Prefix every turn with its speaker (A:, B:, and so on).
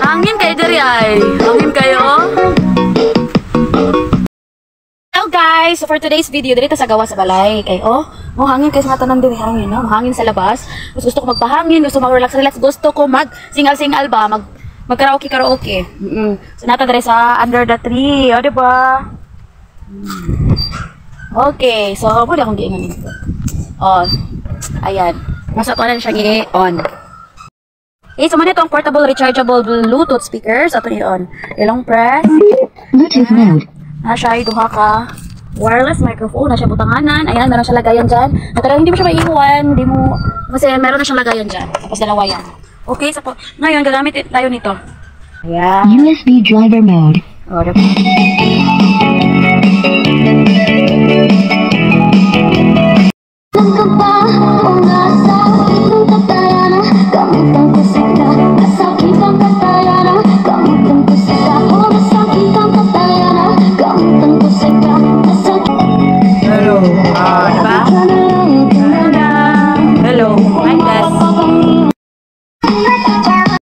A: Hangin kayo diri ay. Hangin kayo. Hello guys! So for today's video, dito sa gawa sa balay. Kay oh, mo hangin kay sa tanan diri hangin, no? Hangin sa labas. Gusto, gusto ko magpahangin, gusto mag-relax relax, gusto ko mag singal-singal ba, mag mag karaoke karaoke. Mm -mm. So nata diri sa under the tree, o di ba? Mm. Okay, so mo akong giingon nito. Oh. Ayan. Nasa ko na siya gi-on. Okay, so man itong portable rechargeable Bluetooth speaker. So, ito on. Ilong press.
B: Bluetooth mode.
A: Na siya ay duha ka wireless microphone. Na siya butanganan. Ayan, meron siya lagayan dyan. Pero hindi mo siya maiiwan. Hindi mo, kasi meron na siyang lagayan dyan. Tapos dalawa yan. Okay, so po, ngayon gagamit tayo nito. Ayan.
B: USB driver mode.
A: O, diba?
B: Uh,